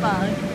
Vợ.